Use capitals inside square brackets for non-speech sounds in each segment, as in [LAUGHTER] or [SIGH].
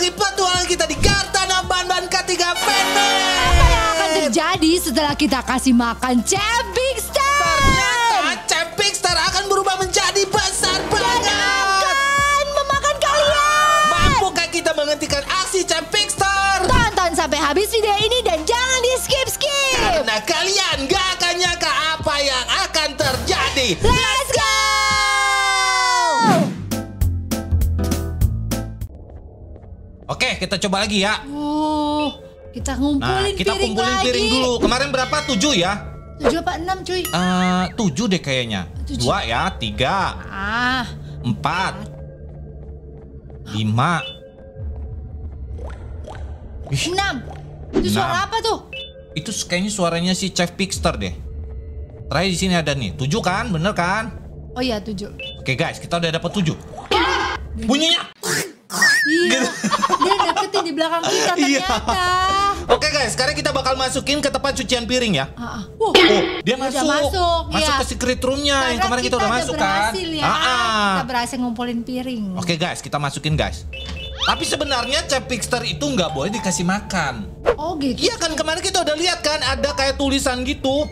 lagi petualangan kita di Kartana Ban-Ban K3 Family. Apa yang akan terjadi setelah kita kasih makan Big Star? Ternyata Big Star akan berubah menjadi besar banget. akan memakan kalian. Mampukah kita menghentikan aksi Big Star? Tonton sampai habis video ini dan jangan di skip skip. Karena kalian gak akan nyangka apa yang akan terjadi. Let's Oke, kita coba lagi ya. Oh, kita Nah, ngumpulin kita piring kumpulin lagi. piring dulu. Kemarin berapa? Tujuh ya? Tujuh apa enam cuy? Eh, tujuh deh kayaknya. Tujuh. Dua ya, tiga, Ah, empat, lima. Ih, enam. Itu suara Enam. apa tuh? itu kayaknya suaranya si Chef Pixter deh. Terakhir di sini ada nih, tujuh kan, bener kan? Oh iya tujuh. Oke guys, kita udah dapat tujuh. Bunyinya. Iya, dia deketin di belakang kita Iya. ternyata. Oke guys, sekarang kita bakal masukin ke tempat cucian piring ya. Ah. Wuh, Oh, dia masuk. masuk, Masuk iya. ke secret roomnya yang karena kemarin kita, udah udah masuk kan. ya. Ah, ah. Kita berhasil ngumpulin piring. Oke guys, kita masukin guys. Tapi sebenarnya Chef Pixter itu nggak boleh dikasih makan. Oh gitu. Iya kan kemarin kita udah lihat kan ada kayak tulisan gitu.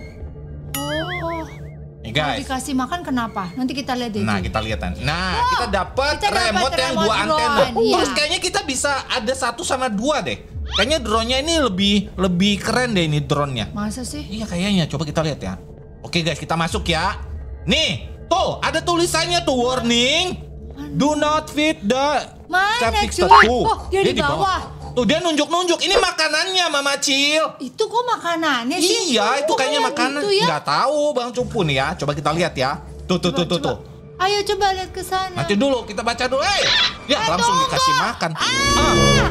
Nih Kalau dikasih makan kenapa? Nanti kita lihat deh. Nah kita lihat kan. Nah Oh, kita dapat dapat remote yang remote dua drone, antena. iya. Terus kayaknya kita bisa ada satu sama dua deh. Kayaknya drone-nya ini lebih lebih keren deh ini drone-nya. Masa sih? Iya kayaknya. Coba kita lihat ya. Oke guys kita masuk ya. Nih tuh ada tulisannya tuh warning. Do not feed the Mana, cuy? Tuh, Oh, dia di bawah. Tuh dia nunjuk-nunjuk. Ini makanannya Mama Cil. Itu kok makanannya sih? Iya, itu Kok kayaknya kayak makanan. gitu ya? Nggak tahu Bang Cupu nih ya. Coba kita lihat ya. Tuh tuh Coba, tuh tuh coba. tuh. Ayo coba lihat ke sana. Nanti dulu kita baca dulu. Eh, ya Eh, langsung tunggu. dikasih makan. Ah.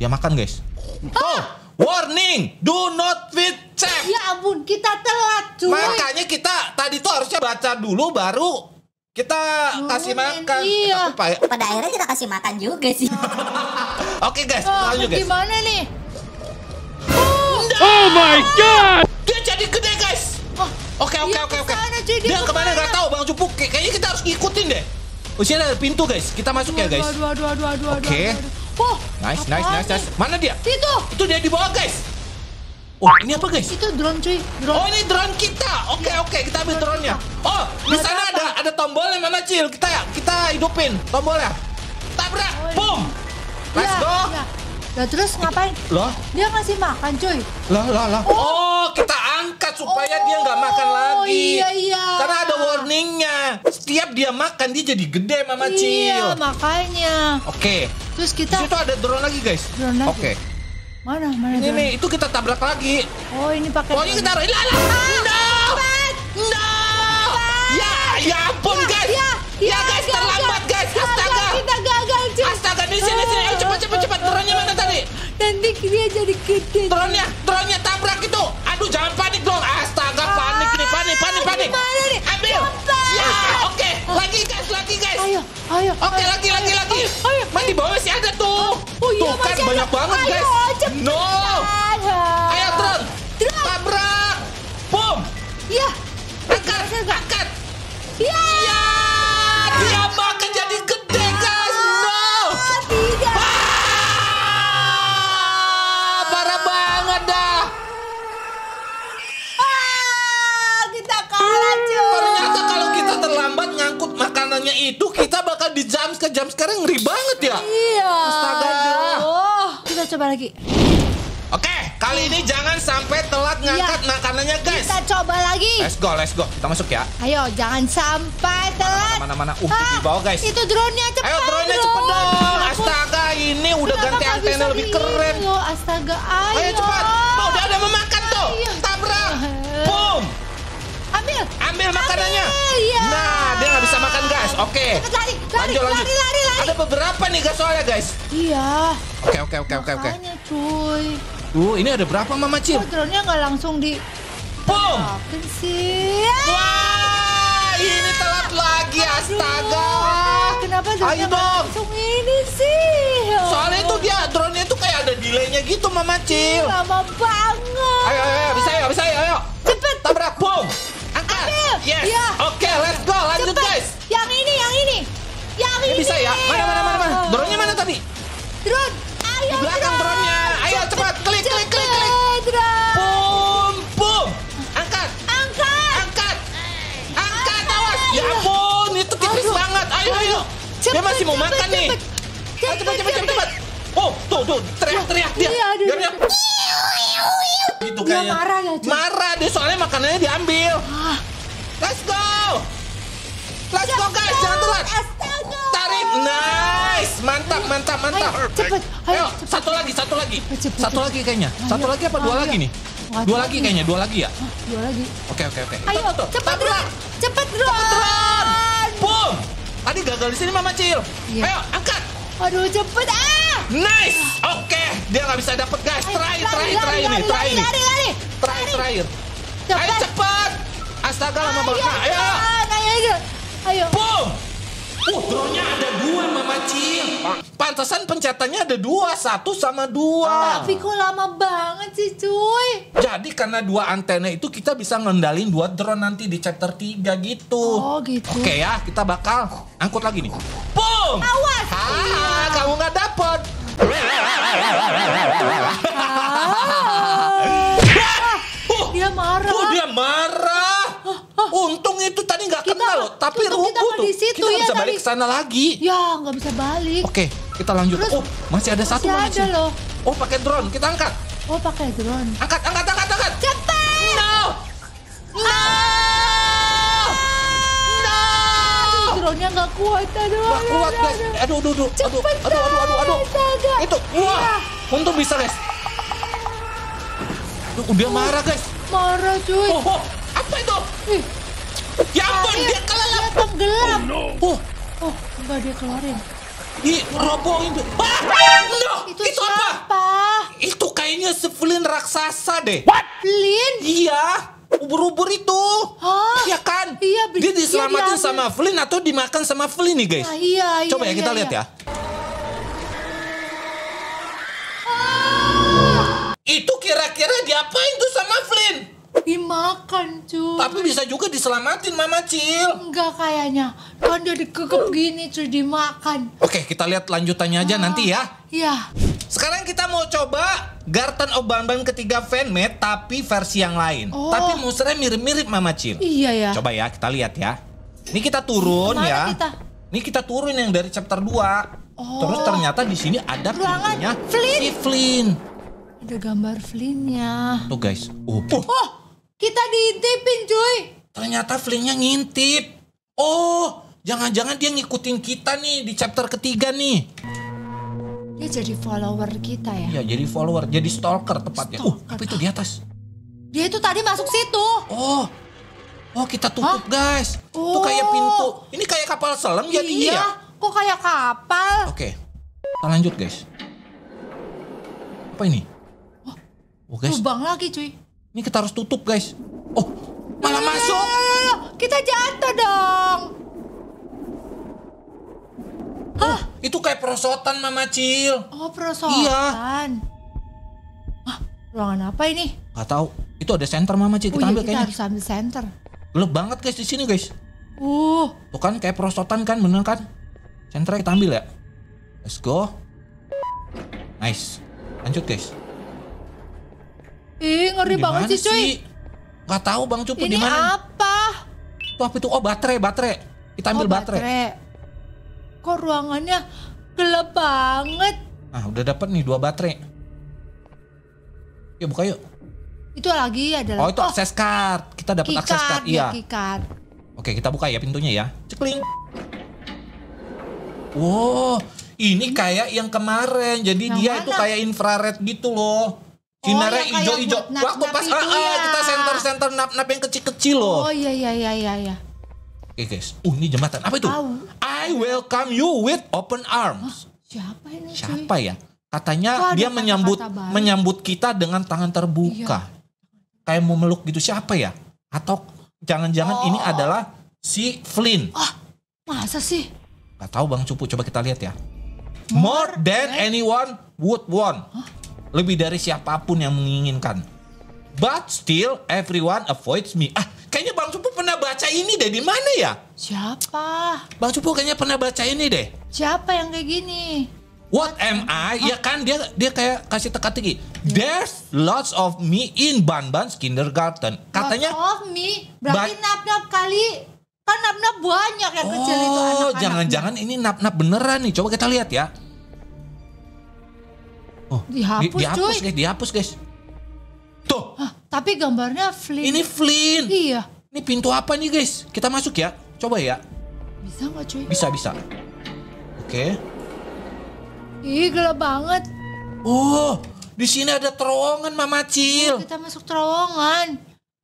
Ya makan guys. Tuh, warning, do not feed chef. Ya ampun, kita telat cuy. Makanya kita tadi tuh harusnya baca dulu baru kita kasih makan. iya. Pak- Pada akhirnya kita kasih makan juga sih. [LAUGHS] Oke guys, Oh, lanjut guys. gimana nih? Oh my god! Dia jadi gede guys. Oh, Oke oke oke oke. dia ke mana nggak tahu Bang Cupu. Kayak- Kayaknya kita harus ngikutin deh. Oh, sini ada pintu guys. Kita masuk ya guys. Aduh, aduh, aduh, aduh, aduh, Oke. aduh, aduh. Oh, Nice nice nice nice. Mana dia? Itu, Itu dia di bawah guys. Oh ini apa guys? itu drone cuy, drone. Oh ini drone kita. Oke oke kita ambil Drone drone-nya. kita. Oh di sana ada ada tombolnya Mama Cil. Kita kita hidupin tombolnya. Tabrak. Oh, iya. Boom. Let's Ya, go. ya. Lah terus ngapain? Loh, Dia ngasih makan cuy. lah lah lah. Oh, kita angkat supaya dia nggak makan Oh, lagi. iya, iya. Karena ada warningnya. Setiap dia makan dia jadi gede Mama Iya, Cil. makanya. Oke. Terus Di kita situ ada drone lagi guys. Drone lagi? Oke. mana mana Ini drone? nih, itu kita tabrak lagi. Oh, ini pakai Pokoknya drone. kita taruh. Lah, lah. Jadi gede. Drone-nya, drone-nya tabrak itu. Aduh, jangan panik dong. Astaga, panik nih, panik, panik, panik. Gimana nih? Ambil. Ya, oke. Lagi guys, lagi guys. Ayo, ayo. Oke, ayo, lagi, lagi, ayo, lagi. Ayo, ayo. Mas di bawah masih ada tuh. Oh iya, tuh kan masih ada. banyak banget Ayo, guys. cepetan. No. Ayo drone. Drone. Tabrak. Boom. Iya. Angkat, angkat. Iya. Ya, makanannya itu kita bakal di jam ke jam sekarang ngeri banget ya. Iya. Astaga. Oh, kita coba lagi. Oke, kali ini jangan sampai telat ngangkat makanannya guys. Kita coba lagi. Let's go, let's go. Kita masuk ya. Ayo, jangan sampai telat. Mana mana. Uh, Ah, di bawah guys. Itu drone-nya cepat. Ayo drone-nya cepet dong. Astaga, ini udah ganti antena lebih keren. Loh, astaga, ayo. Ayo cepat. Tuh, udah memakan tuh. Ayo. Oke. Lari, lari, Lanjut, lanjut. lari, lari, lari. Ada beberapa nih guys soalnya guys. Iya. Oke, oke, oke, oke, oke. Makanya, cuy. Uh, ini ada berapa Mama Cil? Kok drone-nya nggak langsung di... Boom. Sih? Wah, ini telat lagi astaga. Kenapa drone-nya langsung ini sih? Ya Soalnya itu dia drone-nya itu kayak ada delaynya gitu Mama Cil. Lama banget. Ayo, ayo, ayo, bisa ya, bisa ya, ayo. Cepet. Tabrak, boom. Angkat. Ambil. Yes. Iya. Oke, let's go. Lanjut Cepet. guys. Yang ini, yang ini. Yang Ini ini. Bisa ya? Mana, mana, mana, mana? Drone-nya mana tadi? drone. Ayo Di belakang drone. drone-nya. Ayo cepat, klik, klik, klik, klik. Drone. Boom, boom. Angkat, Angkat. angkat. Angkat, awas. Ya ampun, itu tipis Aduh. banget. Ayo, ayo. Dia Cepet, masih mau cepet, makan nih. cepet. Ayo, cepat, cepat, cepat, cepat. Oh, tuh, tuh, teriak-teriak dia. Iya, aduh. Biar dia. Gitu Dia marah ya, cuy. Marah dia soalnya makanannya diambil. Ah, Let's go. Let's go guys, jangan telat. Astaga. Nice, mantap, mantap, mantap. Ayo, cepet. Ayo, Ayo, satu lagi, satu lagi, Cepet, satu cepet. lagi kayaknya. Satu Ayo. lagi apa dua Ayo. lagi nih? Dua lagi kayaknya, dua lagi ya. Dua lagi. Oke, oke, oke. Ayo, cepet drone. Cepet drone. Drone. Boom. Tadi gagal di sini Mama Cil. Iya. Ayo, angkat. Aduh, cepet ah. Nice. Oke, dia nggak bisa dapet guys. Try, try, try ini, lari, try lari, ini. Lari, lari. Try, terakhir. Cepet. Ayo cepat. Astaga lama banget. Nah. Ayo, ayo. Ayo. Boom! Uh, drone-nya ada dua, Mama Cil. Pantesan pencetannya ada dua, satu sama dua. Tapi kok lama banget sih, cuy? Jadi karena dua antena itu kita bisa ngendalin dua drone nanti di chapter 3 gitu. Oh, gitu. Oke ya, kita bakal angkut lagi nih. Boom! Awas. Ah, kamu nggak dapet. Uh, Dia marah. Oh dia marah. Untung itu tadi nggak Kita- kena loh, tapi nggak tuh. di situ kita nggak ya bisa balik ke sana lagi. Ya, nggak bisa balik. Oke, kita lanjut. Terus, oh, masih ada satu masih Mama ada loh. Oh, pakai drone. Kita angkat. Oh, pakai drone. Angkat, angkat, angkat, angkat. Cepet. No. No. No. Aduh, drone-nya nggak kuat. Aduh, aduh, kuat guys. aduh. Aduh, aduh, aduh, aduh, aduh, aduh, aduh, aduh. astaga. Itu, wah, Iya. untung bisa guys. Aduh, udah marah guys. Marah, cuy. Oh, oh, apa itu? Ih, Enggak dia keluarin. di robohin tuh. Ah, no, Itu, itu, apa? siapa? Itu kayaknya Sevelin raksasa deh. Flynn. Iya, ubur-ubur itu. Hah? Iya kan? Iya, Dia iya, diselamatin diambil. sama Flynn atau dimakan sama Flynn nih guys. Ah, iya, iya. Coba ya kita iya, lihat iya. ya. Itu kira-kira diapain tuh sama Flynn? Dimakan, cuy. Tapi bisa juga diselamatin Mama Cil. Enggak kayaknya. Kan dia dikekep gini, cuy, dimakan. Oke, kita lihat lanjutannya aja nanti ya. Iya. Sekarang kita mau coba Garten of Banban ketiga fanmade tapi versi yang lain. Oh. Tapi monsternya mirip-mirip Mama Cil. Iya ya. Coba ya kita lihat ya. Ini kita turun Ke mana ya. kita? Ini kita turun yang dari chapter 2. Oh. Terus ternyata di sini ada pintunya Flynn. si Flynn. Ada gambar Flynn-nya. Tuh guys. Oh, Oh, kita diintipin, cuy. ternyata Flynn-nya ngintip. Oh, jangan-jangan dia ngikutin kita nih di chapter ketiga nih. Dia jadi follower kita ya. Iya, jadi follower, jadi stalker tepatnya. Uh, Stalker. apa itu di atas? Dia itu tadi masuk situ. Oh. Oh, kita tutup, guys. Itu Oh. kayak pintu. Ini kayak kapal selam jadinya iya. ya. Kok kayak kapal? Oke. Kita lanjut, guys. Apa ini? Oh, guys. Lubang lagi, cuy. Ini kita harus tutup, guys. Oh, malah masuk. Kita jatuh dong. Oh, itu kayak perosotan, Mama Cil. Oh, perosotan. Ah, ruangan apa ini? Gak tahu. Itu ada center, Mama Cil. Oh Kita iya, ambil kita kayaknya. harus ambil center. Gelap banget, guys, di sini, guys. Uh, Tuh kan kayak perosotan kan, bener kan? Centernya kita ambil ya. Let's go. Nice. Lanjut, guys. Ih ngeri Di banget sih, cuy. Gak tahu Bang Cupu di Ini mana. apa? Itu apa itu? Oh, baterai, baterai. Kita ambil Oh, baterai. Kok ruangannya gelap banget? Nah, udah dapat nih dua baterai. Yuk buka yuk. Itu lagi adalah Oh, itu akses card. Kita dapat akses card. ya, Iya. keycard. Oke, kita buka ya pintunya ya. Cekling. Wow, ini kayak yang kemarin. Jadi Yang dia mana? itu kayak infrared gitu loh. Oh, kayak hijau-hijau. buat nap-nap Waktu pas ah, ya. kita center-center nap-nap yang kecil-kecil loh. Oh iya iya iya iya iya. Oke guys. Uh, ini jembatan. Apa itu? I welcome you with open arms. Siapa ini cuy? Siapa ya? Katanya Kok ada dia menyambut baru? menyambut kita dengan tangan terbuka. Kayak mau meluk gitu siapa ya? Atau jangan-jangan ini Oh. adalah si Flynn? Ah, masa sih? Gak tahu Bang Cupu, coba kita lihat ya. More than anyone would want. Lebih dari siapa pun yang menginginkan. But still everyone avoids me. Ah, kayaknya Bang Cupu pernah baca ini deh di mana ya? Siapa? Bang Cupu kayaknya pernah baca ini deh. Siapa yang kayak gini? What am I? Ya kan dia dia kayak kasih teka-teki. There's lots of me in Banban's kindergarten. Katanya Lots of me. Berarti nap-nap kali. Kan nap-nap banyak yang kecil itu Oh, anak-anak. jangan-jangan ini nap-nap beneran nih. Coba kita lihat ya. Oh, Dihapus, di- dihapus cuy. guys, dihapus guys. Tuh, Hah, tapi gambarnya Flynn. ini Flynn. Iya. Ini pintu apa nih guys? Kita masuk ya. Coba ya. Bisa nggak cuy? Bisa, bisa. Oke. Ih gelap banget. Oh, di sini ada terowongan Mama Cil. Kita masuk terowongan.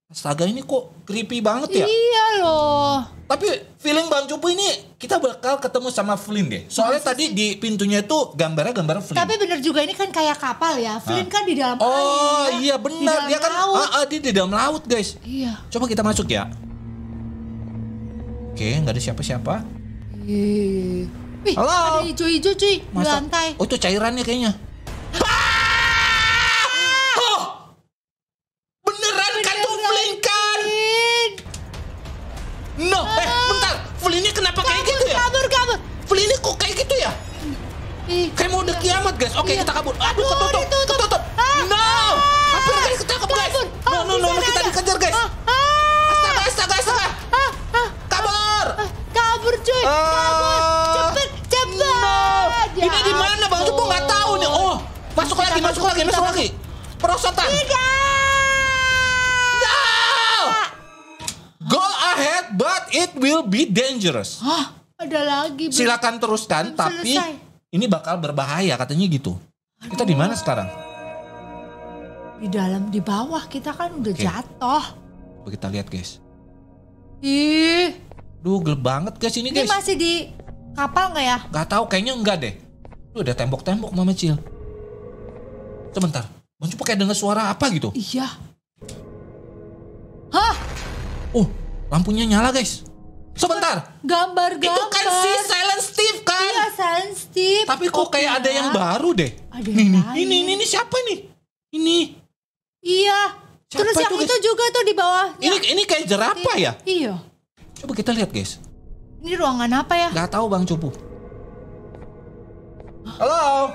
Astaga, ini kok creepy banget ya? Iya loh. Tapi feeling Bang Cupu ini kita bakal ketemu sama Flynn deh. Soalnya tadi di pintunya itu gambarnya gambar Flynn. Tapi bener juga ini kan kayak kapal ya. Flynn kan di dalam oh air. iya Di benar, dia kan laut. ah, ah, dia di dalam laut guys. Iya. Coba kita masuk ya. Oke, nggak ada siapa-siapa. Wih, Halo? ada hijau-hijau cuy di lantai. Oh itu cairannya kayaknya. Dangerous. Hah, ada lagi. Bro. Silakan teruskan, Belum tapi selesai. ini bakal berbahaya katanya gitu. Kita di mana sekarang? Di dalam, di bawah kita kan udah Oke. jatuh. Coba kita lihat guys. Ih, Duh, gelap banget guys ini ini guys. masih di kapal nggak ya? Gak tahu, kayaknya enggak deh. Tuh ada tembok-tembok Mama Cil. Sebentar, Bang Cupu kayak dengar suara apa gitu. Iya. Hah, Oh, lampunya nyala guys. Sebentar, gambar-gambar. itu kan si Silent Steve kan? Iya, sensitif. Tapi kok kayak ada yang baru deh. Ada yang lain. ini, ini, ini siapa nih? Ini, Iya. Siapa Terus yang itu, itu juga tuh di bawah. ini, ini kayak jerapah ya? Iya. Coba kita lihat guys. Ini ruangan apa ya? Gak tahu Bang Cupu. Halo,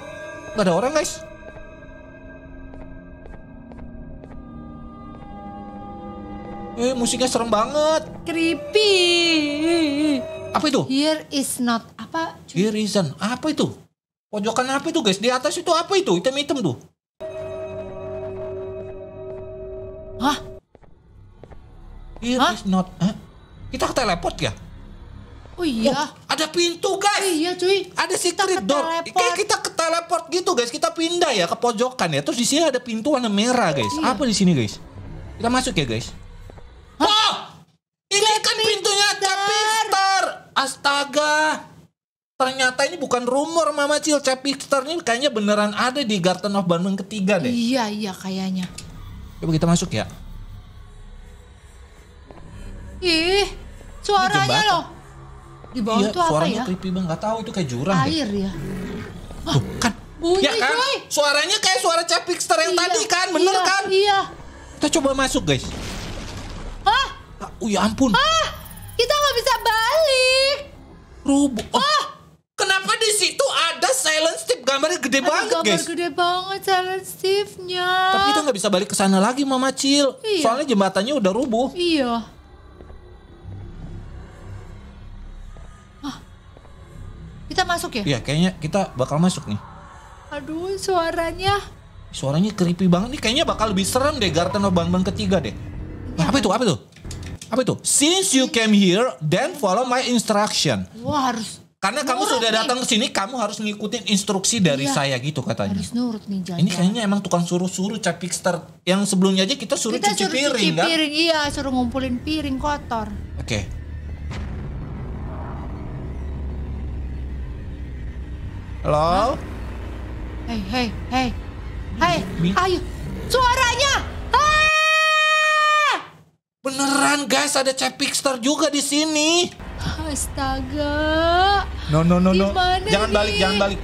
gak ada orang guys. Eh, musiknya serem banget. Creepy. Apa itu? Here is not apa? Here isn't. Apa itu? Pojokan apa itu guys? Di atas itu apa itu? Hitam-hitam tuh. Hah? Here Hah? is not. Hah? Kita ke teleport ya? Oh iya. Oh, ada pintu guys. Iya cuy. Ada Kita secret ke door. Kayak kita ke teleport gitu guys. Kita pindah ya ke pojokan ya. Terus di sini ada pintu warna merah guys. Iya. Apa di sini guys? Kita masuk ya guys. Oh, ini kan pintunya Capixter. Astaga. Ternyata ini bukan rumor Mama Cil. Capixter ini kayaknya beneran ada di Garden of Bandung ketiga deh. Iya iya kayaknya. Coba kita masuk ya. Ih, suaranya loh. Di bawah iya, itu apa ya? creepy banget. Gak tahu itu kayak jurang deh. Air ya. Tuh, kan. bunyi, ya kan? cuy. Suaranya kayak suara Capixter yang Iya, tadi kan, bener iya, kan? Iya. Kita coba masuk guys. Hah? Ah, Oh ya ampun. Ah, kita nggak bisa balik. Rubuh. Oh, Kenapa di situ ada silent Steve gambarnya gede Ada banget gambar guys. gede banget Silent Steve-nya. Tapi kita nggak bisa balik ke sana lagi Mama Cil. Iya. Soalnya jembatannya udah rubuh. Iya. Kita masuk ya? Iya kayaknya kita bakal masuk nih. Aduh, suaranya. Suaranya creepy banget nih. Kayaknya bakal lebih serem deh Garden of Banban ketiga deh. Nah, apa itu? Apa itu? Apa itu? Since you came here, then follow my instruction. Wah, harus Karena kamu Nurut sudah nih. datang ke sini, kamu harus ngikutin instruksi dari Iya. saya gitu katanya. harus nurut nih jangan. Ini kayaknya emang tukang suruh-suruh capixter yang sebelumnya aja kita suruh kita cuci suruh piring cuci kan? piring, iya, suruh ngumpulin piring kotor. Oke. Halo? Hei, hei, hei. Hei, Mi- ayo. Suaranya. Ah! Beneran guys ada capixter juga di sini. Astaga. No no no no. Gimana Jangan nih? balik, jangan balik.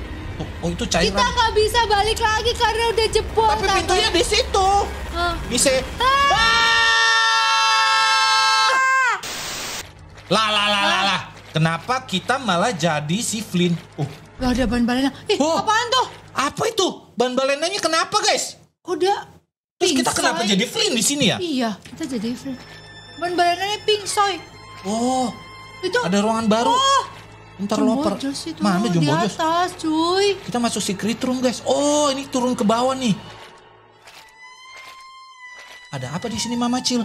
Oh itu Kita cairan. nggak bisa balik lagi karena udah jebol. Tapi Tante. pintunya di situ. Bisa. Ah! Lah lah lah lah lah. Kenapa kita malah jadi si Flynn? Uh, Gak ada ban balennya. Ih, Oh. apaan tuh? Apa itu? Ban balenanya kenapa guys? Kok dia Terus kita kenapa jadi Flynn di sini ya? Iya, kita jadi friend. Ban balennya pingsoy. Oh, Itu ada ruangan baru. Oh, Ntar loper. Jumbojos itu Mana di Jumbojos? atas, cuy. Kita masuk secret room guys. Oh, ini turun ke bawah nih. Ada apa di sini Mama Cil?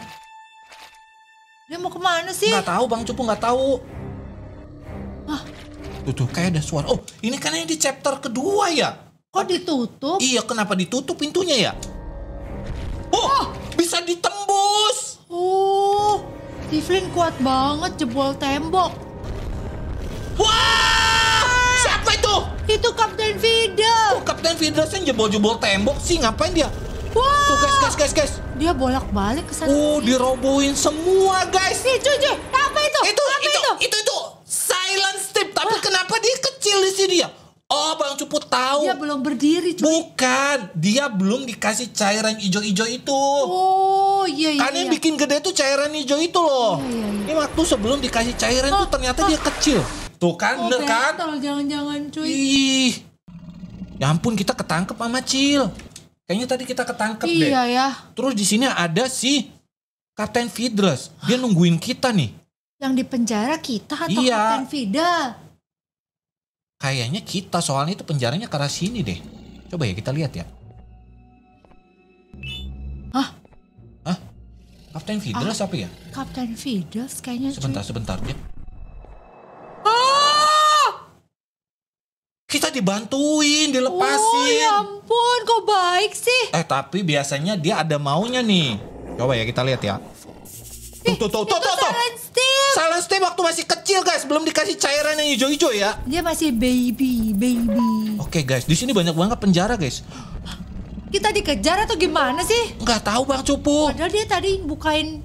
Dia mau ke mana sih? Nggak tahu Bang Cupu nggak tahu. Ah. Tuh, tuh kayak ada suara. Oh, ini kan yang di chapter kedua ya? Kok ditutup? Iya, kenapa ditutup pintunya ya? Oh, bisa ditembus. Tiflin kuat banget jebol tembok. Wah! Siapa itu? Itu Kapten Vida. Oh, Kapten Fidras yang jebol-jebol tembok sih. Ngapain dia? Wah, Tuh guys, guys, guys, guys. dia bolak-balik ke sana. Oh, dirobohin semua guys. Ih, cuy, apa itu? Itu, apa itu, itu, itu, silent step. Tapi kenapa dia kecil di sini ya? Oh, Bang Cupu tahu. Dia belum berdiri, cuy. Bukan, dia belum dikasih cairan hijau-hijau itu. Oh, iya, iya. Kan yang iya. bikin gede tuh cairan hijau itu loh. Iya, iya, iya. Ini waktu sebelum dikasih cairan tuh ternyata dia kecil. Tuh kan, Oh, bener kan? jangan-jangan, cuy. Ih, ya ampun kita ketangkep sama Cil. Kayaknya tadi kita ketangkep deh. Iya ya, Terus di sini ada si Kapten Fidres. Dia nungguin kita nih. yang di penjara kita atau Iya. Kapten Vida? Kayaknya kita soalnya itu penjaranya ke arah sini deh. Coba ya kita lihat ya. Hah? Hah? Kapten Fidres apa ya? Kapten Fidels kayaknya, cuy. Sebentar, sebentar ya. Ah! Kita dibantuin, Oh, dilepasin. ya ampun, kok baik sih? Eh tapi biasanya dia ada maunya nih. Coba ya kita lihat ya. Tuh, tuh, tuh, tuh, itu tuh, tuh. Silent Step waktu masih kecil guys, belum dikasih cairan yang hijau-hijau ya. Dia masih baby, baby. Oke guys, di sini banyak banget penjara guys. Kita dikejar atau gimana sih? Nggak tahu bang Cupu. Padahal dia tadi bukain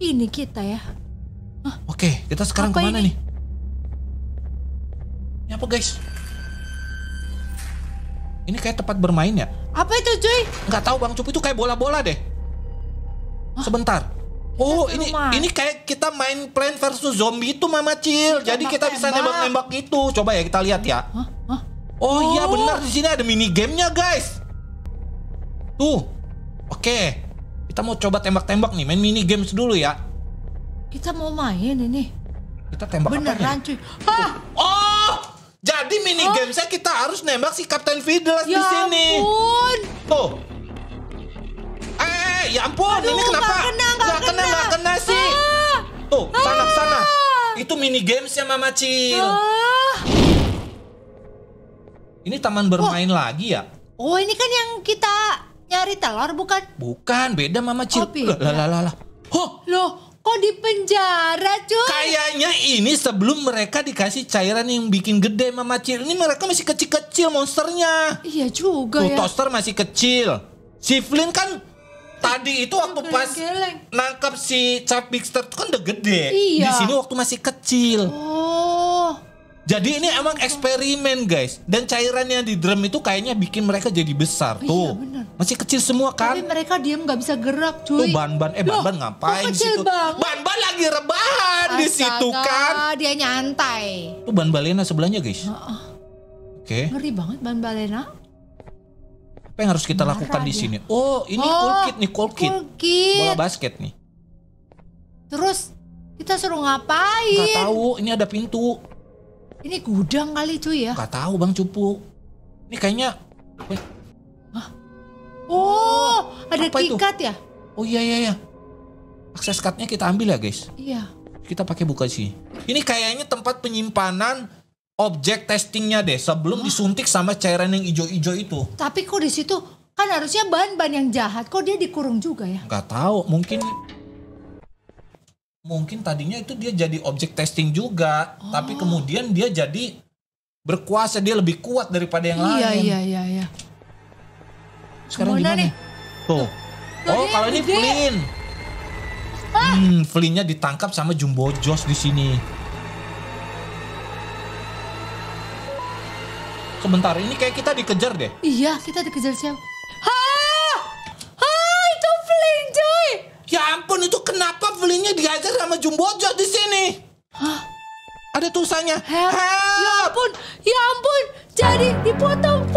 ini kita ya. Oke, kita sekarang Apa ke mana ini? nih? Ini apa guys? Ini kayak tempat bermain ya? Apa itu cuy? Nggak tahu bang Cupu itu kayak bola-bola deh. Sebentar. Oh, ini main. ini kayak kita main Plant versus Zombie itu Mama Cil. Jadi kita bisa nembak-nembak itu. Coba ya kita lihat ya. Hah? Hah? Oh, iya Oh. benar di sini ada mini gamenya guys. Tuh. Oke. Kita mau coba tembak-tembak nih, main mini games dulu ya. Kita mau main ini. Kita tembak apa Beneran cuy. Hah? Oh, jadi mini gamesnya kita harus nembak si Kapten Fiddles di Ya sini. ampun. Tuh. Eh, ya ampun, Aduh, ini kenapa? kena, kena, nggak kena sih. Ah. Tuh, sana sana. Ah. Itu mini gamesnya Mama Cil. Ah. Ini taman bermain lagi ya? Oh ini kan yang kita nyari telur bukan? Bukan, beda Mama Cil. Oh, beda. Lah, lah, lah. Oh, Loh kok di penjara cuy? Kayaknya ini sebelum mereka dikasih cairan yang bikin gede Mama Cil. Ini mereka masih kecil-kecil monsternya. Iya juga Tuh, ya. Toaster masih kecil. Si Flynn kan tadi itu waktu pas Geleng-geleng. nangkap si Bigster itu kan udah gede. Di Iya. sini waktu masih kecil. Oh. Jadi ini emang eksperimen guys. Dan cairan yang di drum itu kayaknya bikin mereka jadi besar. Iya, Tuh. bener. Masih kecil semua kan? Tapi mereka diam nggak bisa gerak Tuh cuy. ban-ban. Eh ban-ban ngapain di kecil situ? Ban-ban lagi rebahan di situ kan. dia nyantai. Tuh ban balena sebelahnya guys. Heeh. Oke. Ngeri banget ban balena. Apa yang harus kita Marah lakukan di dia. sini? Oh, ini Oh, cool kid nih, cool kid. Cool kid. Bola basket nih. Terus kita suruh ngapain? Gak tahu, ini ada pintu. Ini gudang kali cuy ya. Gak tahu Bang Cupu. Ini kayaknya Oh, ada apa itu? kikat ya? Oh iya iya iya. Akses cardnya kita ambil ya guys. Iya. Kita pakai buka sih. Ini kayaknya tempat penyimpanan objek testingnya deh sebelum disuntik sama cairan yang ijo-ijo itu. Tapi kok di situ kan harusnya ban-ban yang jahat. Kok dia dikurung juga ya? Gak tahu, mungkin mungkin tadinya itu dia jadi objek testing juga, tapi Oh. kemudian dia jadi berkuasa, dia lebih kuat daripada yang iya, lain. iya, iya, iya. Sekarang Gimana gimana? nih? Tuh. Tuh, Oh, kalau ini. Flynn. Hmm, Flynn-nya ditangkap sama Jumbo Josh di sini. Sebentar, ini kayak kita dikejar deh. Iya, kita dikejar siapa? Hah! Hah, itu Flynn, cuy! Ya ampun, itu kenapa Flynn-nya dihajar sama Jumbo Josh di sini? Hah? Ada tulisannya. Help! Ya Help! ampun, ya ampun, jadi dipotong